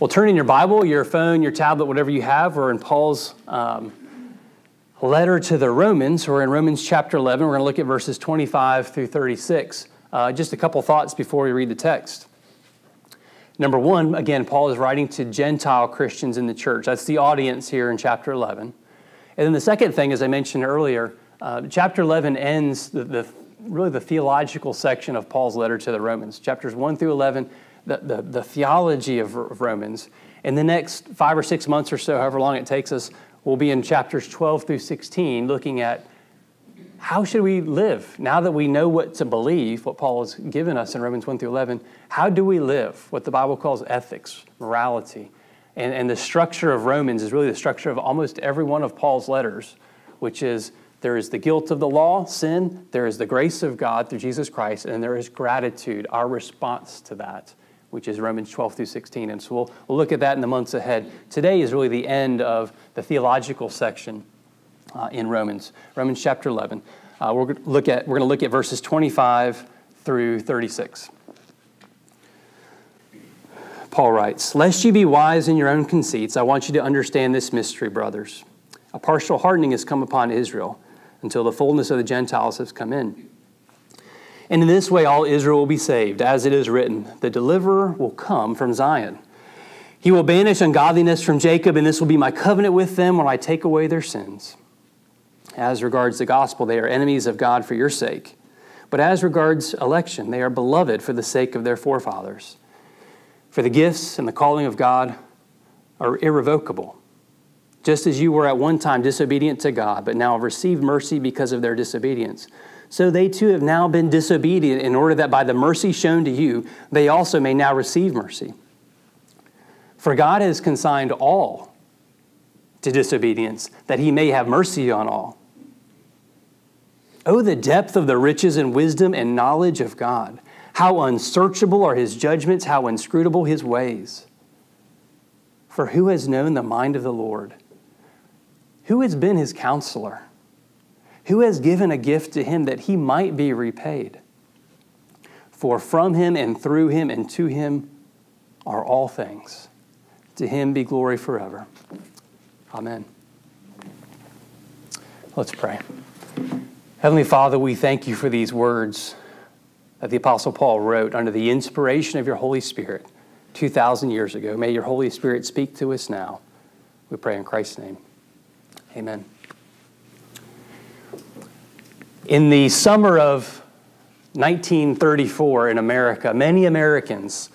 Well, turn in your Bible, your phone, your tablet, whatever you have, or in Paul's um, letter to the Romans. We're in Romans chapter 11. We're going to look at verses 25 through 36. Uh, just a couple thoughts before we read the text. Number one, again, Paul is writing to Gentile Christians in the church. That's the audience here in chapter 11. And then the second thing, as I mentioned earlier, uh, chapter 11 ends the, the, really the theological section of Paul's letter to the Romans. Chapters 1 through 11, the, the, the theology of, of Romans. In the next five or six months or so, however long it takes us, we'll be in chapters 12 through 16 looking at how should we live now that we know what to believe, what Paul has given us in Romans 1 through 11? How do we live? What the Bible calls ethics, morality. And, and the structure of Romans is really the structure of almost every one of Paul's letters, which is there is the guilt of the law, sin, there is the grace of God through Jesus Christ, and there is gratitude, our response to that, which is Romans 12 through 16. And so we'll, we'll look at that in the months ahead. Today is really the end of the theological section uh, in Romans, Romans chapter 11. Uh, we're going to look at we're going to look at verses 25 through 36. Paul writes, "Lest you be wise in your own conceits, I want you to understand this mystery, brothers. A partial hardening has come upon Israel until the fullness of the Gentiles has come in." And in this way, all Israel will be saved. As it is written, the deliverer will come from Zion. He will banish ungodliness from Jacob, and this will be my covenant with them when I take away their sins. As regards the gospel, they are enemies of God for your sake. But as regards election, they are beloved for the sake of their forefathers. For the gifts and the calling of God are irrevocable. Just as you were at one time disobedient to God, but now have received mercy because of their disobedience, so they too have now been disobedient in order that by the mercy shown to you, they also may now receive mercy. For God has consigned all to disobedience, that he may have mercy on all. Oh, the depth of the riches and wisdom and knowledge of God. How unsearchable are his judgments, how inscrutable his ways. For who has known the mind of the Lord? Who has been his counselor? Who has given a gift to him that he might be repaid? For from him and through him and to him are all things. To him be glory forever. Amen. Let's pray. Heavenly Father, we thank you for these words that the Apostle Paul wrote under the inspiration of your Holy Spirit 2,000 years ago. May your Holy Spirit speak to us now. We pray in Christ's name. Amen. In the summer of 1934 in America, many Americans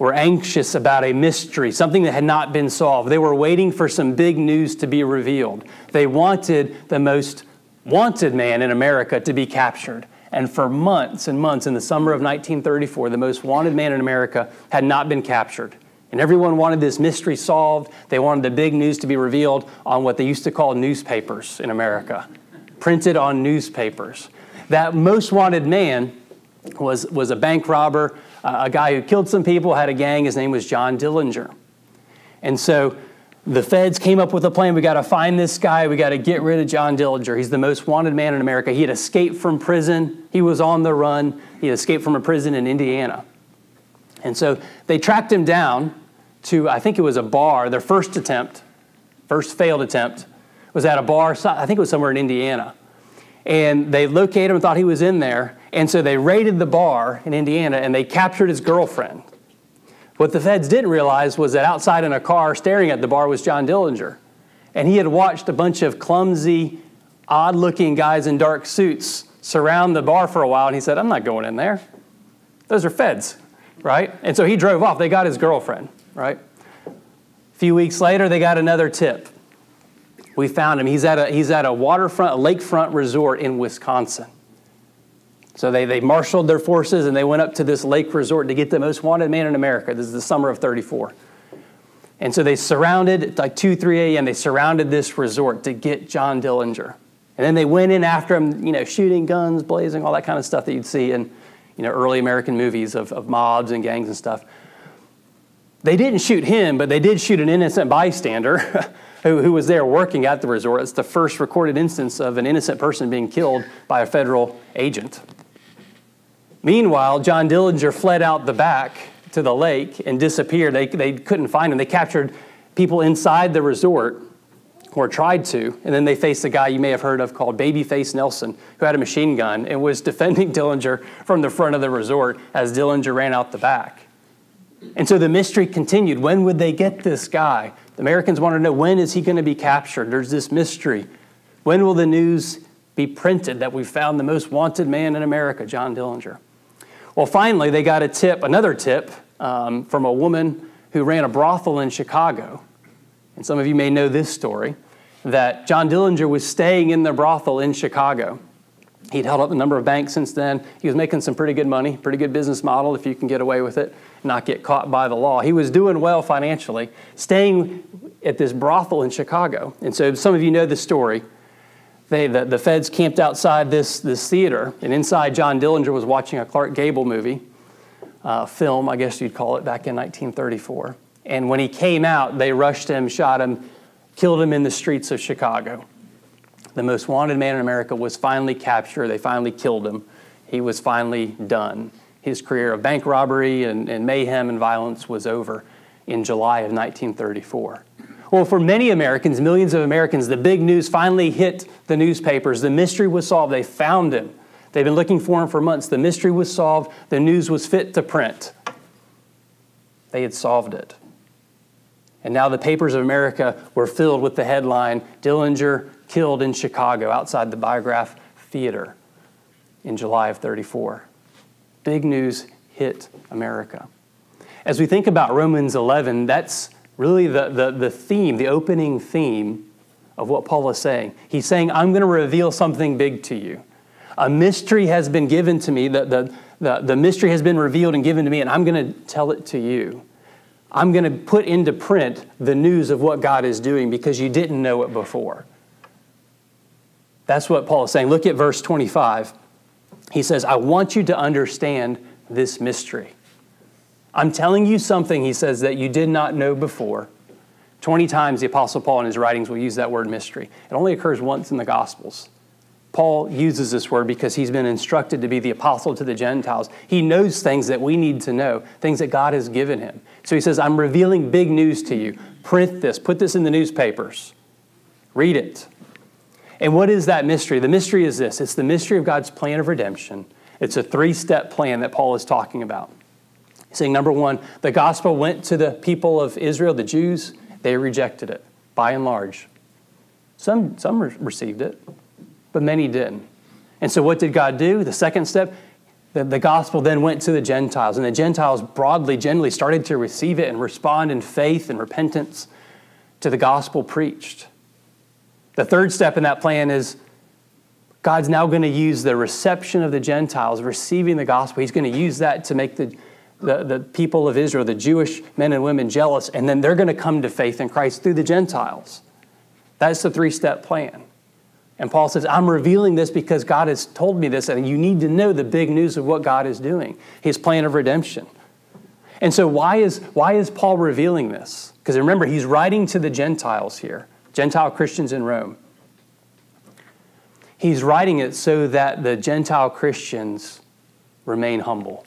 were anxious about a mystery, something that had not been solved. They were waiting for some big news to be revealed. They wanted the most wanted man in America to be captured. And for months and months in the summer of 1934, the most wanted man in America had not been captured. And everyone wanted this mystery solved. They wanted the big news to be revealed on what they used to call newspapers in America, printed on newspapers. That most wanted man was, was a bank robber, uh, a guy who killed some people, had a gang. His name was John Dillinger. And so the feds came up with a plan. We got to find this guy. We got to get rid of John Dillinger. He's the most wanted man in America. He had escaped from prison. He was on the run. He had escaped from a prison in Indiana. And so they tracked him down to, I think it was a bar. Their first attempt, first failed attempt, was at a bar. I think it was somewhere in Indiana. And they located him and thought he was in there. And so they raided the bar in Indiana and they captured his girlfriend. What the feds didn't realize was that outside in a car staring at the bar was John Dillinger. And he had watched a bunch of clumsy, odd looking guys in dark suits surround the bar for a while. And he said, I'm not going in there. Those are feds, right? And so he drove off. They got his girlfriend, right? A few weeks later, they got another tip. We found him. He's at a, he's at a waterfront, a lakefront resort in Wisconsin. So they, they marshaled their forces and they went up to this lake resort to get the most wanted man in America. This is the summer of 34. And so they surrounded, like 2, 3 a.m., they surrounded this resort to get John Dillinger. And then they went in after him, you know, shooting guns, blazing, all that kind of stuff that you'd see in, you know, early American movies of, of mobs and gangs and stuff. They didn't shoot him, but they did shoot an innocent bystander who, who was there working at the resort. It's the first recorded instance of an innocent person being killed by a federal agent. Meanwhile, John Dillinger fled out the back to the lake and disappeared. They, they couldn't find him. They captured people inside the resort or tried to. And then they faced a guy you may have heard of called Babyface Nelson, who had a machine gun and was defending Dillinger from the front of the resort as Dillinger ran out the back. And so the mystery continued. When would they get this guy? The Americans wanted to know when is he going to be captured? There's this mystery. When will the news be printed that we found the most wanted man in America, John Dillinger? Well, finally, they got a tip, another tip, um, from a woman who ran a brothel in Chicago. And some of you may know this story that John Dillinger was staying in the brothel in Chicago. He'd held up a number of banks since then. He was making some pretty good money, pretty good business model if you can get away with it, not get caught by the law. He was doing well financially, staying at this brothel in Chicago. And so some of you know the story. They, the, the feds camped outside this, this theater, and inside John Dillinger was watching a Clark Gable movie, uh, film, I guess you'd call it, back in 1934. And when he came out, they rushed him, shot him, killed him in the streets of Chicago. The most wanted man in America was finally captured. They finally killed him. He was finally done. His career of bank robbery and, and mayhem and violence was over in July of 1934. Well, for many Americans, millions of Americans, the big news finally hit the newspapers. The mystery was solved. They found him. They've been looking for him for months. The mystery was solved. The news was fit to print. They had solved it. And now the papers of America were filled with the headline Dillinger killed in Chicago outside the Biograph Theater in July of 34. Big news hit America. As we think about Romans 11, that's really the, the, the theme, the opening theme of what Paul is saying. He's saying, I'm going to reveal something big to you. A mystery has been given to me, the, the, the, the mystery has been revealed and given to me, and I'm going to tell it to you. I'm going to put into print the news of what God is doing because you didn't know it before. That's what Paul is saying. Look at verse 25. He says, I want you to understand this mystery. I'm telling you something, he says, that you did not know before. 20 times the Apostle Paul in his writings will use that word mystery. It only occurs once in the Gospels. Paul uses this word because he's been instructed to be the apostle to the Gentiles. He knows things that we need to know, things that God has given him. So he says, I'm revealing big news to you. Print this, put this in the newspapers, read it. And what is that mystery? The mystery is this it's the mystery of God's plan of redemption. It's a three step plan that Paul is talking about. He's saying, number one, the gospel went to the people of Israel, the Jews, they rejected it by and large. Some, some received it, but many didn't. And so, what did God do? The second step, the, the gospel then went to the Gentiles, and the Gentiles broadly, generally started to receive it and respond in faith and repentance to the gospel preached. The third step in that plan is God's now going to use the reception of the Gentiles, receiving the gospel. He's going to use that to make the, the, the people of Israel, the Jewish men and women, jealous, and then they're going to come to faith in Christ through the Gentiles. That's the three step plan. And Paul says, I'm revealing this because God has told me this, and you need to know the big news of what God is doing, his plan of redemption. And so, why is, why is Paul revealing this? Because remember, he's writing to the Gentiles here, Gentile Christians in Rome. He's writing it so that the Gentile Christians remain humble.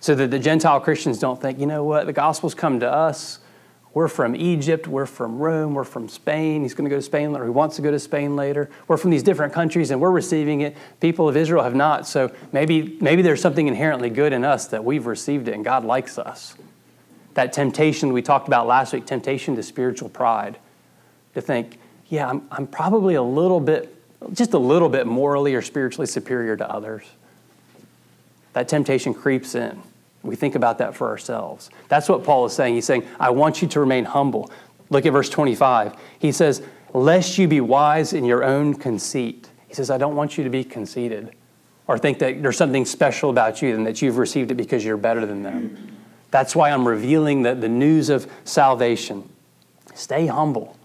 So that the Gentile Christians don't think, you know what, the gospel's come to us. We're from Egypt, we're from Rome, we're from Spain. He's going to go to Spain later, he wants to go to Spain later. We're from these different countries and we're receiving it. People of Israel have not. So maybe, maybe there's something inherently good in us that we've received it and God likes us. That temptation we talked about last week, temptation to spiritual pride, to think, yeah, I'm, I'm probably a little bit, just a little bit morally or spiritually superior to others. That temptation creeps in. We think about that for ourselves. That's what Paul is saying. He's saying, I want you to remain humble. Look at verse 25. He says, Lest you be wise in your own conceit. He says, I don't want you to be conceited or think that there's something special about you and that you've received it because you're better than them. That's why I'm revealing the, the news of salvation. Stay humble.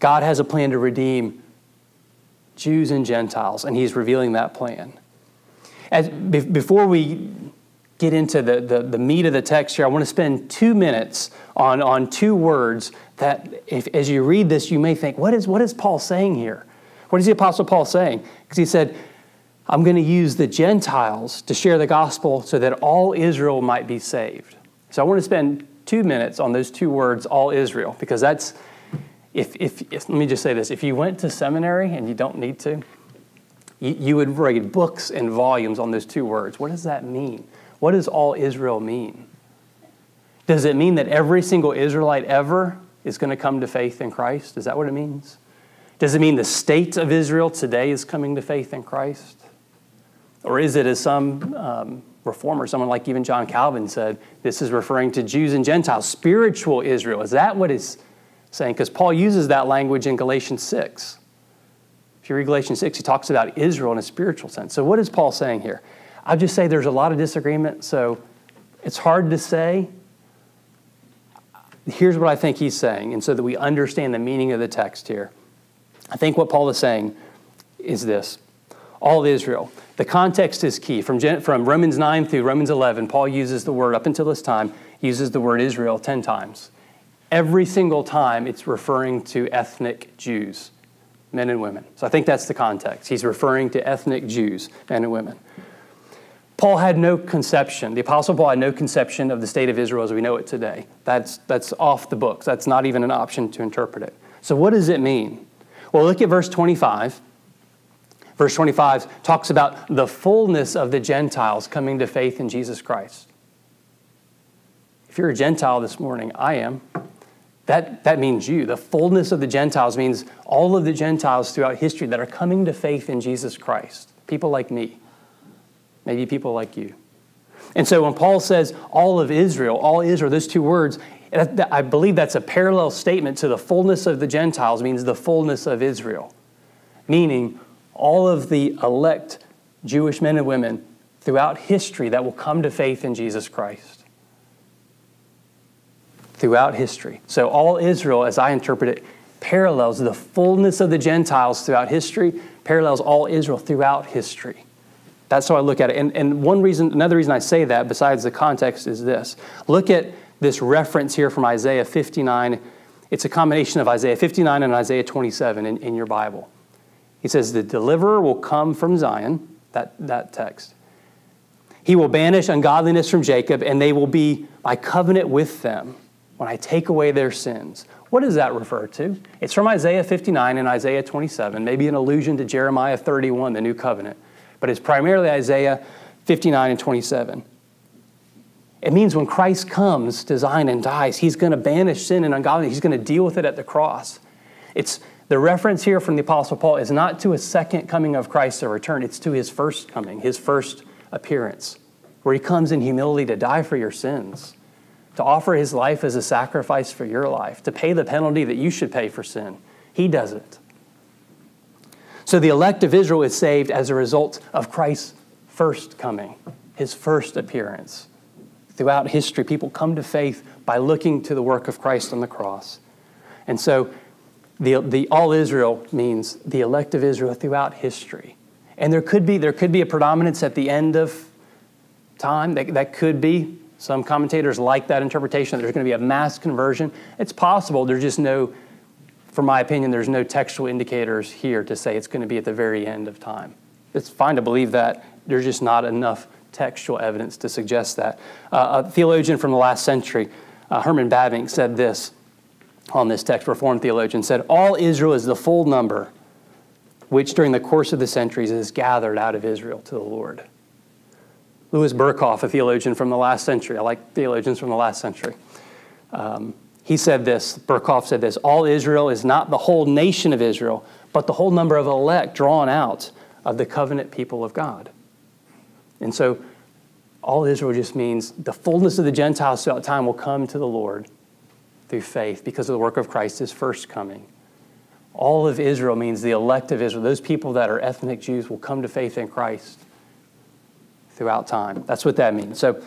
God has a plan to redeem Jews and Gentiles, and He's revealing that plan. As, before we get into the, the, the, meat of the text here, I want to spend two minutes on, on two words that, if, as you read this, you may think, what is, what is Paul saying here? What is the Apostle Paul saying? Because he said, I'm going to use the Gentiles to share the gospel so that all Israel might be saved. So I want to spend two minutes on those two words, all Israel, because that's, if, if, if let me just say this if you went to seminary and you don't need to, you, you would read books and volumes on those two words. What does that mean? What does all Israel mean? Does it mean that every single Israelite ever is going to come to faith in Christ? Is that what it means? Does it mean the state of Israel today is coming to faith in Christ? Or is it, as some um, reformer, someone like even John Calvin said, this is referring to Jews and Gentiles, spiritual Israel? Is that what it's saying? Because Paul uses that language in Galatians 6. If you read Galatians 6, he talks about Israel in a spiritual sense. So, what is Paul saying here? I'll just say there's a lot of disagreement, so it's hard to say. Here's what I think he's saying, and so that we understand the meaning of the text here. I think what Paul is saying is this all Israel. The context is key. From, from Romans 9 through Romans 11, Paul uses the word, up until this time, uses the word Israel 10 times. Every single time it's referring to ethnic Jews, men and women. So I think that's the context. He's referring to ethnic Jews, men and women. Paul had no conception, the Apostle Paul had no conception of the state of Israel as we know it today. That's, that's off the books. That's not even an option to interpret it. So, what does it mean? Well, look at verse 25. Verse 25 talks about the fullness of the Gentiles coming to faith in Jesus Christ. If you're a Gentile this morning, I am. That, that means you. The fullness of the Gentiles means all of the Gentiles throughout history that are coming to faith in Jesus Christ. People like me maybe people like you. And so when Paul says all of Israel, all Israel, those two words, I believe that's a parallel statement to the fullness of the Gentiles, means the fullness of Israel, meaning all of the elect Jewish men and women throughout history that will come to faith in Jesus Christ. Throughout history. So, all Israel, as I interpret it, parallels the fullness of the Gentiles throughout history, parallels all Israel throughout history. That's how I look at it. And, and one reason, another reason I say that, besides the context, is this. Look at this reference here from Isaiah 59. It's a combination of Isaiah 59 and Isaiah 27 in, in your Bible. He says, The deliverer will come from Zion, that, that text. He will banish ungodliness from Jacob, and they will be my covenant with them when I take away their sins. What does that refer to? It's from Isaiah 59 and Isaiah 27, maybe an allusion to Jeremiah 31, the new covenant but it's primarily Isaiah 59 and 27. It means when Christ comes to Zion and dies, he's going to banish sin and ungodliness. He's going to deal with it at the cross. It's the reference here from the Apostle Paul is not to a second coming of Christ or return, it's to his first coming, his first appearance, where he comes in humility to die for your sins, to offer his life as a sacrifice for your life, to pay the penalty that you should pay for sin. He does it. So the elect of Israel is saved as a result of Christ's first coming, his first appearance. Throughout history, people come to faith by looking to the work of Christ on the cross. And so the, the all Israel means the elect of Israel throughout history. And there could be, there could be a predominance at the end of time. That, that could be. Some commentators like that interpretation. There's going to be a mass conversion. It's possible. There's just no for my opinion, there's no textual indicators here to say it's going to be at the very end of time. It's fine to believe that. There's just not enough textual evidence to suggest that. Uh, a theologian from the last century, uh, Herman Bavinck, said this on this text, Reformed theologian, said, All Israel is the full number which during the course of the centuries is gathered out of Israel to the Lord. Louis Berkhof, a theologian from the last century, I like theologians from the last century. Um, he said this, Berkhof said this All Israel is not the whole nation of Israel, but the whole number of elect drawn out of the covenant people of God. And so, all Israel just means the fullness of the Gentiles throughout time will come to the Lord through faith because of the work of Christ, his first coming. All of Israel means the elect of Israel. Those people that are ethnic Jews will come to faith in Christ throughout time. That's what that means. So,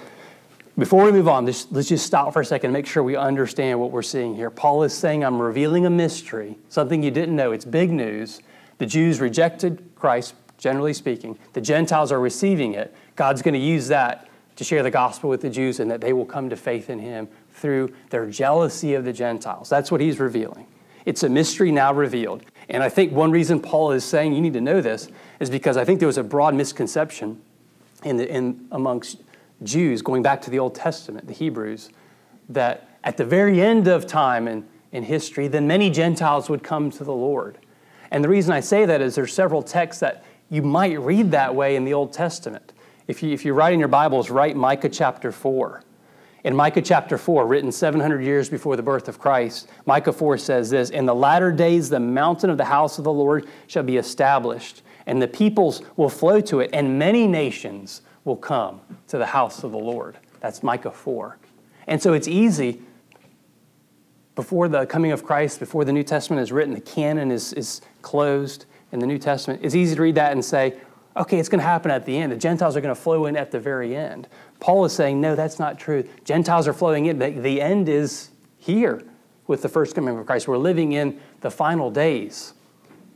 before we move on, let's just stop for a second and make sure we understand what we're seeing here. Paul is saying, I'm revealing a mystery, something you didn't know. It's big news. The Jews rejected Christ, generally speaking. The Gentiles are receiving it. God's going to use that to share the gospel with the Jews and that they will come to faith in him through their jealousy of the Gentiles. That's what he's revealing. It's a mystery now revealed. And I think one reason Paul is saying you need to know this is because I think there was a broad misconception in, the, in amongst Jews going back to the Old Testament, the Hebrews, that at the very end of time and in history, then many Gentiles would come to the Lord. And the reason I say that is there's several texts that you might read that way in the Old Testament. If you, if you write in your Bibles, write Micah chapter 4. In Micah chapter 4, written 700 years before the birth of Christ, Micah 4 says this In the latter days, the mountain of the house of the Lord shall be established, and the peoples will flow to it, and many nations will come to the house of the Lord. That's Micah 4. And so it's easy before the coming of Christ, before the New Testament is written, the canon is, is closed in the New Testament, it's easy to read that and say, okay, it's going to happen at the end. The Gentiles are going to flow in at the very end. Paul is saying, no, that's not true. Gentiles are flowing in. The, the end is here with the first coming of Christ. We're living in the final days,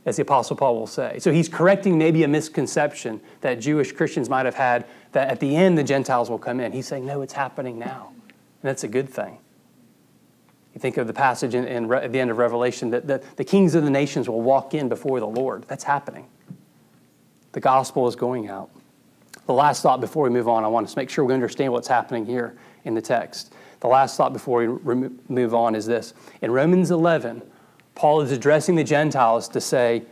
as the Apostle Paul will say. So he's correcting maybe a misconception that Jewish Christians might have had that at the end the Gentiles will come in. He's saying, no, it's happening now. And that's a good thing. You think of the passage in, in at the end of Revelation that the, the kings of the nations will walk in before the Lord. That's happening. The gospel is going out. The last thought before we move on, I want to make sure we understand what's happening here in the text. The last thought before we move on is this. In Romans 11, Paul is addressing the Gentiles to say,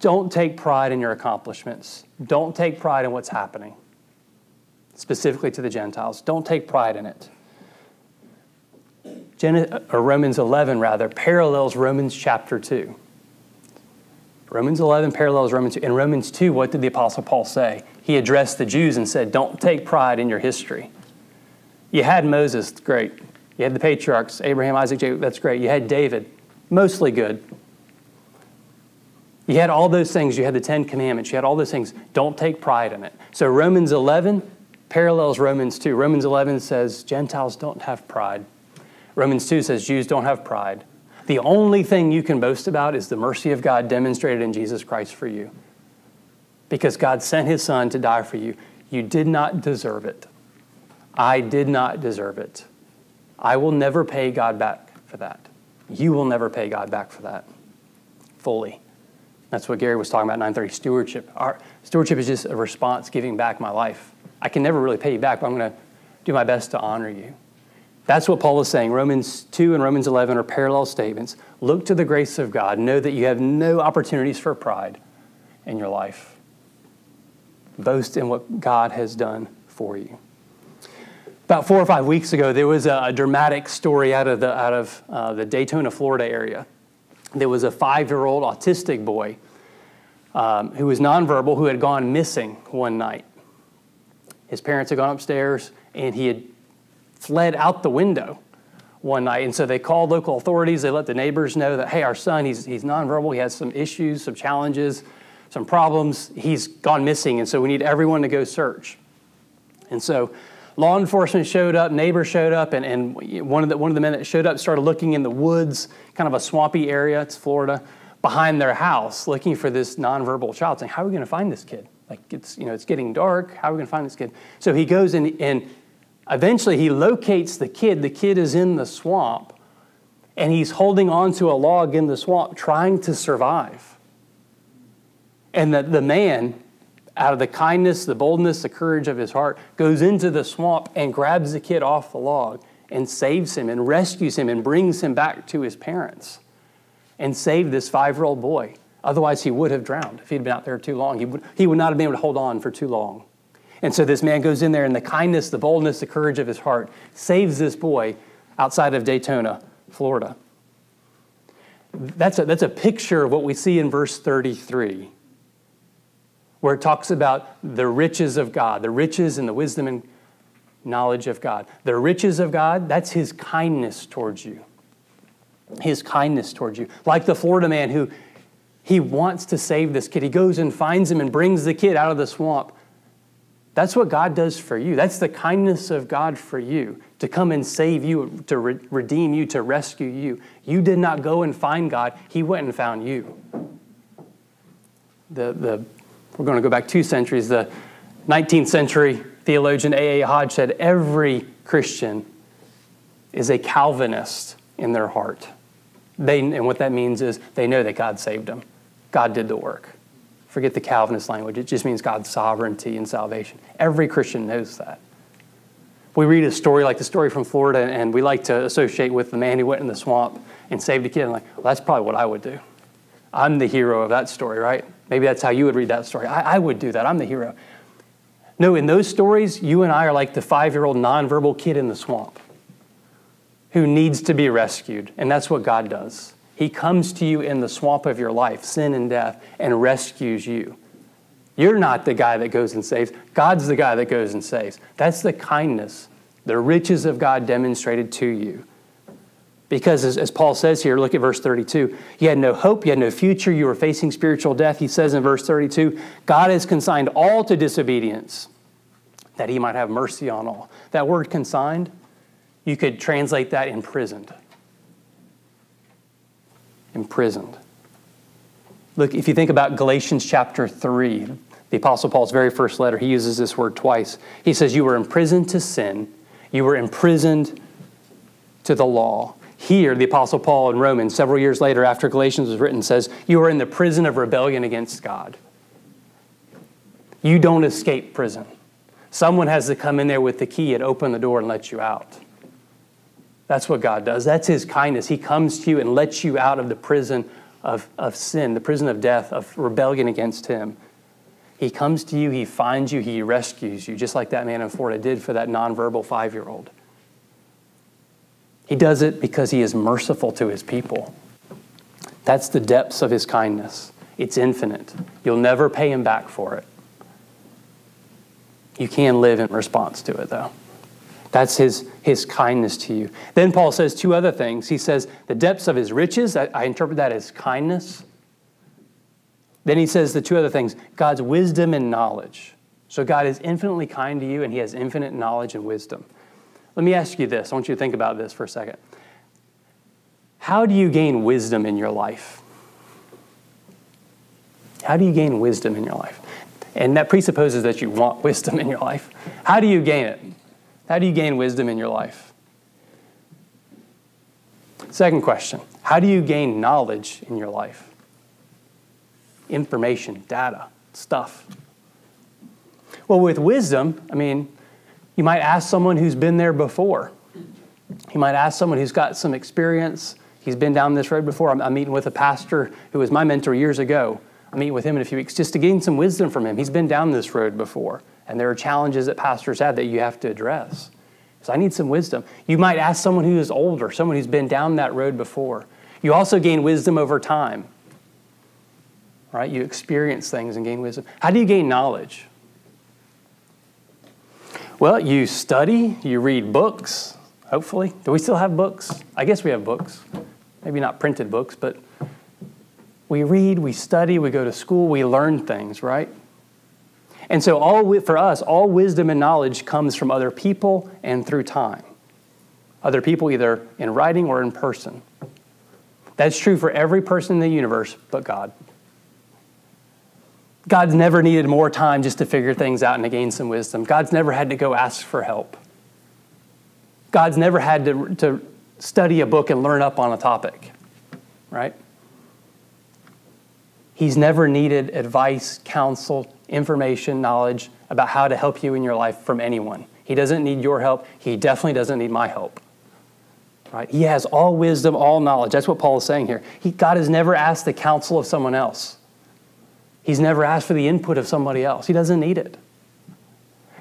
don't take pride in your accomplishments. Don't take pride in what's happening, specifically to the Gentiles. Don't take pride in it. or uh, Romans 11, rather, parallels Romans chapter 2. Romans 11 parallels Romans 2. In Romans 2, what did the Apostle Paul say? He addressed the Jews and said, Don't take pride in your history. You had Moses, great. You had the patriarchs, Abraham, Isaac, Jacob, that's great. You had David, mostly good. You had all those things. You had the Ten Commandments. You had all those things. Don't take pride in it. So Romans 11 parallels Romans 2. Romans 11 says Gentiles don't have pride. Romans 2 says Jews don't have pride. The only thing you can boast about is the mercy of God demonstrated in Jesus Christ for you. Because God sent his son to die for you. You did not deserve it. I did not deserve it. I will never pay God back for that. You will never pay God back for that fully. That's what Gary was talking about 930 stewardship. Our stewardship is just a response giving back my life. I can never really pay you back, but I'm going to do my best to honor you. That's what Paul is saying. Romans 2 and Romans 11 are parallel statements. Look to the grace of God. Know that you have no opportunities for pride in your life. Boast in what God has done for you. About four or five weeks ago, there was a, dramatic story out of the, out of, uh, the Daytona, Florida area. There was a five year old autistic boy um, who was nonverbal who had gone missing one night. His parents had gone upstairs and he had fled out the window one night. And so they called local authorities. They let the neighbors know that, hey, our son, he's, he's nonverbal. He has some issues, some challenges, some problems. He's gone missing. And so we need everyone to go search. And so law enforcement showed up, neighbors showed up, and, and one, of the, one of the men that showed up started looking in the woods, kind of a swampy area, it's Florida, behind their house, looking for this nonverbal child, saying, how are we going to find this kid? Like, it's, you know, it's getting dark. How are we going to find this kid? So he goes and, and Eventually, he locates the kid. The kid is in the swamp, and he's holding onto a log in the swamp, trying to survive. And the, the man, out of the kindness, the boldness, the courage of his heart, goes into the swamp and grabs the kid off the log and saves him and rescues him and brings him back to his parents and saved this five year old boy. Otherwise, he would have drowned if he'd been out there too long. He would, he would not have been able to hold on for too long. And so this man goes in there, and the kindness, the boldness, the courage of his heart saves this boy outside of Daytona, Florida. That's a, that's a picture of what we see in verse 33, where it talks about the riches of God, the riches and the wisdom and knowledge of God. The riches of God, that's his kindness towards you. His kindness towards you. Like the Florida man who he wants to save this kid. He goes and finds him and brings the kid out of the swamp that's what God does for you. That's the kindness of God for you to come and save you, to re- redeem you, to rescue you. You did not go and find God, He went and found you. The, the, we're going to go back two centuries. The 19th century theologian A.A. Hodge said every Christian is a Calvinist in their heart. They, and what that means is they know that God saved them. God did the work. Forget the Calvinist language. It just means God's sovereignty and salvation. Every Christian knows that. We read a story like the story from Florida, and we like to associate with the man who went in the swamp and saved a kid. I'm like, well, that's probably what I would do. I'm the hero of that story, right? Maybe that's how you would read that story. I, I would do that. I'm the hero. No, in those stories, you and I are like the five year old nonverbal kid in the swamp who needs to be rescued. And that's what God does. He comes to you in the swamp of your life, sin and death, and rescues you. You're not the guy that goes and saves. God's the guy that goes and saves. That's the kindness, the riches of God demonstrated to you. Because as, as, Paul says here, look at verse 32. You had no hope, you had no future, you were facing spiritual death. He says in verse 32 God has consigned all to disobedience that he might have mercy on all. That word consigned, you could translate that imprisoned. Imprisoned. Look, if you think about Galatians chapter 3, the Apostle Paul's very first letter, he uses this word twice. He says, You were imprisoned to sin, you were imprisoned to the law. Here, the Apostle Paul in Romans, several years later after Galatians was written, says, You are in the prison of rebellion against God. You don't escape prison. Someone has to come in there with the key and open the door and let you out. That's what God does. That's His kindness. He comes to you and lets you out of the prison of, of sin, the prison of death, of rebellion against Him. He comes to you, He finds you, He rescues you, just like that man in Florida did for that nonverbal five year old. He does it because He is merciful to His people. That's the depths of His kindness. It's infinite. You'll never pay Him back for it. You can live in response to it, though. That's his, his kindness to you. Then Paul says two other things. He says, the depths of his riches, I, I interpret that as kindness. Then he says the two other things God's wisdom and knowledge. So God is infinitely kind to you, and he has infinite knowledge and wisdom. Let me ask you this. I want you to think about this for a second. How do you gain wisdom in your life? How do you gain wisdom in your life? And that presupposes that you want wisdom in your life. How do you gain it? How do you gain wisdom in your life? Second question How do you gain knowledge in your life? Information, data, stuff. Well, with wisdom, I mean, you might ask someone who's been there before. You might ask someone who's got some experience. He's been down this road before. I'm, I'm meeting with a pastor who was my mentor years ago I'll meet with him in a few weeks just to gain some wisdom from him. He's been down this road before, and there are challenges that pastors have that you have to address. So I need some wisdom. You might ask someone who is older, someone who's been down that road before. You also gain wisdom over time. Right? You experience things and gain wisdom. How do you gain knowledge? Well, you study, you read books, hopefully. Do we still have books? I guess we have books. Maybe not printed books, but we read, we study, we go to school, we learn things, right? And so, all for us, all wisdom and knowledge comes from other people and through time. Other people, either in writing or in person. That's true for every person in the universe but God. God's never needed more time just to figure things out and to gain some wisdom. God's never had to go ask for help. God's never had to, to study a book and learn up on a topic, right? He's never needed advice, counsel, information, knowledge about how to help you in your life from anyone. He doesn't need your help. He definitely doesn't need my help. Right? He has all wisdom, all knowledge. That's what Paul is saying here. He, God has never asked the counsel of someone else. He's never asked for the input of somebody else. He doesn't need it.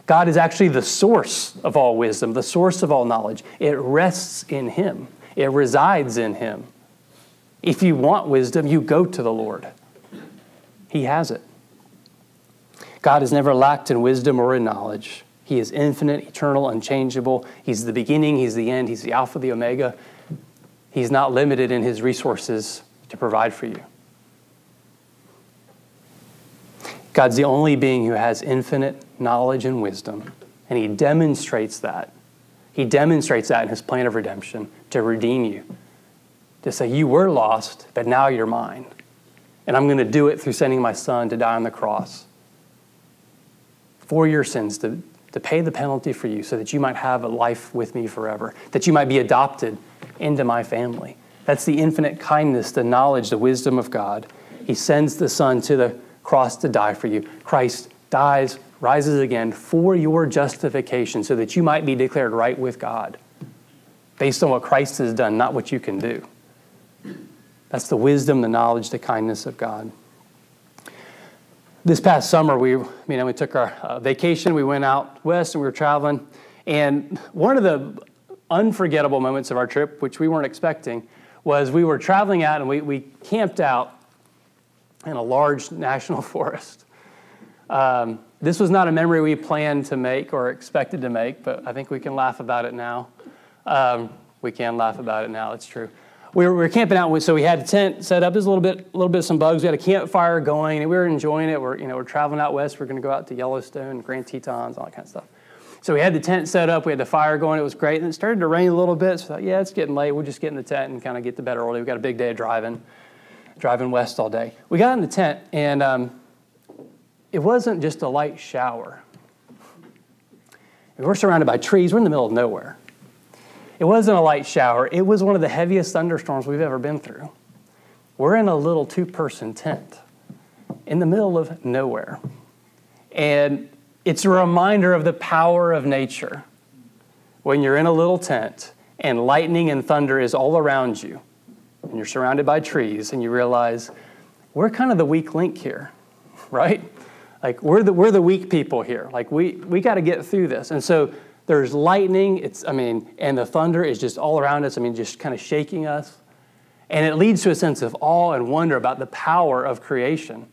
God is actually the source of all wisdom, the source of all knowledge. It rests in Him, it resides in Him. If you want wisdom, you go to the Lord. He has it. God has never lacked in wisdom or in knowledge. He is infinite, eternal, unchangeable. He's the beginning, He's the end, He's the Alpha, the Omega. He's not limited in His resources to provide for you. God's the only being who has infinite knowledge and wisdom, and He demonstrates that. He demonstrates that in His plan of redemption to redeem you, to say, You were lost, but now you're mine. And I'm going to do it through sending my son to die on the cross for your sins, to, to pay the penalty for you, so that you might have a life with me forever, that you might be adopted into my family. That's the infinite kindness, the knowledge, the wisdom of God. He sends the Son to the cross to die for you. Christ dies, rises again for your justification so that you might be declared right with God based on what Christ has done, not what you can do. That's the wisdom, the knowledge, the kindness of God. This past summer, we, you know, we took our uh, vacation. We went out west and we were traveling. And one of the unforgettable moments of our trip, which we weren't expecting, was we were traveling out and we, we camped out in a large national forest. Um, this was not a memory we planned to make or expected to make, but I think we can laugh about it now. Um, we can laugh about it now, it's true. We were, we were camping out, so we had a tent set up. There's a little bit, a little bit of some bugs. We had a campfire going, and we were enjoying it. We're, you know, we're traveling out west. We're going to go out to Yellowstone, Grand Tetons, all that kind of stuff. So we had the tent set up. We had the fire going. It was great. And it started to rain a little bit. So thought, yeah, it's getting late. We'll just get in the tent and kind of get to bed early. We've got a big day of driving, driving west all day. We got in the tent, and um, it wasn't just a light shower. We're surrounded by trees. We're in the middle of nowhere. It wasn't a light shower, it was one of the heaviest thunderstorms we've ever been through. We're in a little two person tent in the middle of nowhere. And it's a reminder of the power of nature when you're in a little tent and lightning and thunder is all around you and you're surrounded by trees and you realize we're kind of the weak link here, right? Like we're the, we're the weak people here. Like we, we got to get through this. And so there's lightning, it's, I mean, and the thunder is just all around us, I mean, just kind of shaking us. And it leads to a sense of awe and wonder about the power of creation.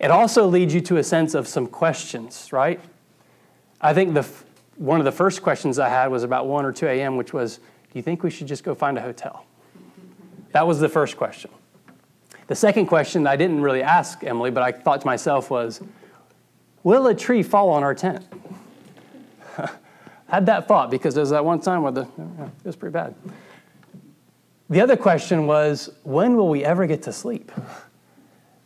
It also leads you to a sense of some questions, right? I think the, one of the first questions I had was about 1 or 2 a.m., which was, Do you think we should just go find a hotel? That was the first question. The second question I didn't really ask Emily, but I thought to myself was, Will a tree fall on our tent? had that thought because there's that one time where the, it was pretty bad. The other question was, when will we ever get to sleep?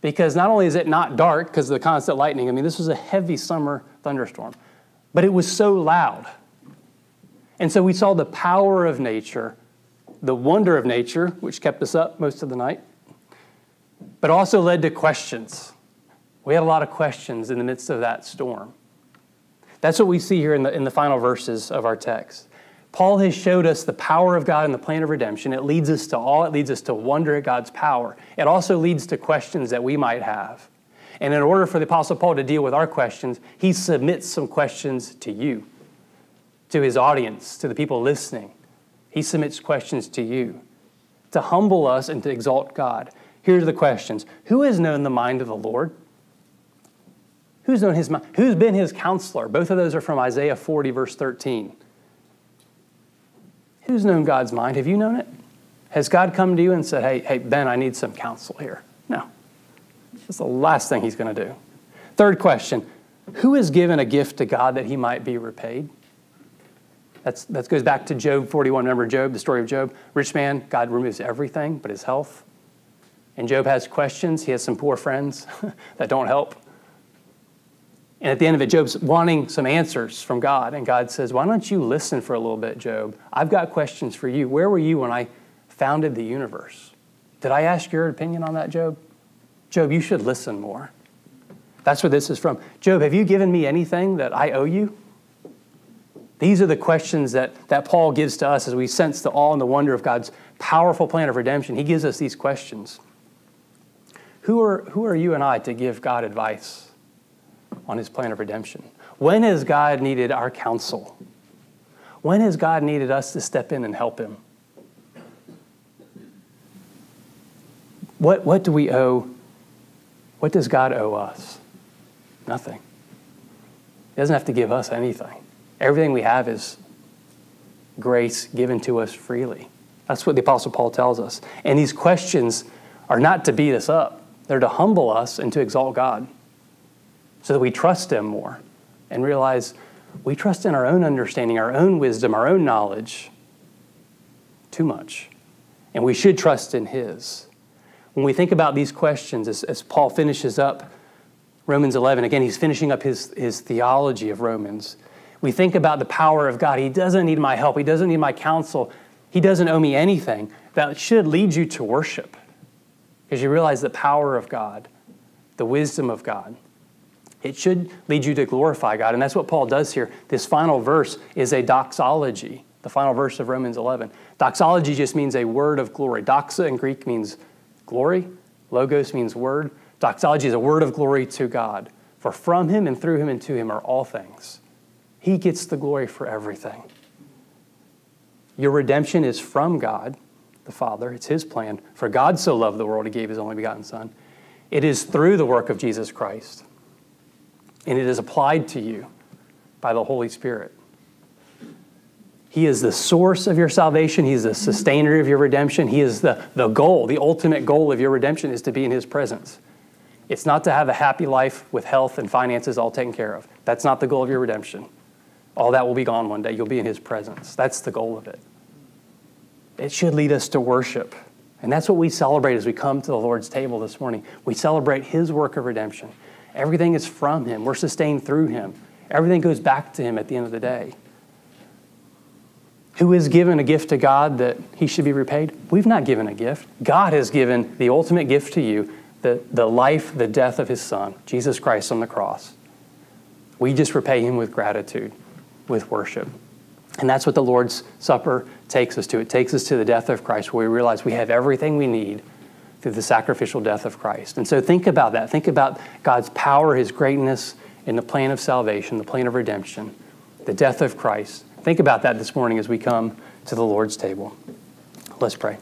Because not only is it not dark because of the constant lightning, I mean, this was a heavy summer thunderstorm, but it was so loud. And so we saw the power of nature, the wonder of nature, which kept us up most of the night, but also led to questions. We had a lot of questions in the midst of that storm. That's what we see here in the, in the final verses of our text. Paul has showed us the power of God and the plan of redemption. It leads us to all, it leads us to wonder at God's power. It also leads to questions that we might have. And in order for the Apostle Paul to deal with our questions, he submits some questions to you, to his audience, to the people listening. He submits questions to you to humble us and to exalt God. Here are the questions Who has known the mind of the Lord? Who's known his mind? Who's been his counselor? Both of those are from Isaiah 40, verse 13. Who's known God's mind? Have you known it? Has God come to you and said, hey, hey, Ben, I need some counsel here? No. That's the last thing he's going to do. Third question Who has given a gift to God that he might be repaid? That's, that goes back to Job 41. Remember Job, the story of Job? Rich man, God removes everything but his health. And Job has questions. He has some poor friends that don't help. And at the end of it, Job's wanting some answers from God. And God says, Why don't you listen for a little bit, Job? I've got questions for you. Where were you when I founded the universe? Did I ask your opinion on that, Job? Job, you should listen more. That's where this is from. Job, have you given me anything that I owe you? These are the questions that, that Paul gives to us as we sense the awe and the wonder of God's powerful plan of redemption. He gives us these questions. Who are, who are you and I to give God advice? on his plan of redemption? When has God needed our counsel? When has God needed us to step in and help him? What, what do we owe? What does God owe us? Nothing. He doesn't have to give us anything. Everything we have is grace given to us freely. That's what the Apostle Paul tells us. And these questions are not to beat us up, they're to humble us and to exalt God so that we trust Him more and realize we trust in our own understanding, our own wisdom, our own knowledge too much. And we should trust in His. When we think about these questions, as, as Paul finishes up Romans 11, again, he's finishing up his, his theology of Romans. We think about the power of God. He doesn't need my help, He doesn't need my counsel. He doesn't owe me anything. That should lead you to worship because you realize the power of God, the wisdom of God. It should lead you to glorify God. And that's what Paul does here. This final verse is a doxology, the final verse of Romans 11. Doxology just means a word of glory. Doxa in Greek means glory, logos means word. Doxology is a word of glory to God. For from him and through him and to him are all things. He gets the glory for everything. Your redemption is from God, the Father. It's his plan. For God so loved the world, he gave his only begotten Son. It is through the work of Jesus Christ and it is applied to you by the Holy Spirit. He is the source of your salvation. He is the sustainer of your redemption. He is the, the goal, the ultimate goal of your redemption is to be in His presence. It's not to have a happy life with health and finances all taken care of. That's not the goal of your redemption. All that will be gone one day. You'll be in His presence. That's the goal of it. It should lead us to worship. And that's what we celebrate as we come to the Lord's table this morning. We celebrate His work of redemption. Everything is from Him. We're sustained through Him. Everything goes back to Him at the end of the day. Who has given a gift to God that He should be repaid? We've not given a gift. God has given the ultimate gift to you the, the life, the death of His Son, Jesus Christ on the cross. We just repay Him with gratitude, with worship. And that's what the Lord's Supper takes us to. It takes us to the death of Christ, where we realize we have everything we need through the sacrificial death of Christ. And so think about that. Think about God's power, His greatness in the plan of salvation, the plan of redemption, the death of Christ. Think about that this morning as we come to the Lord's table. Let's pray.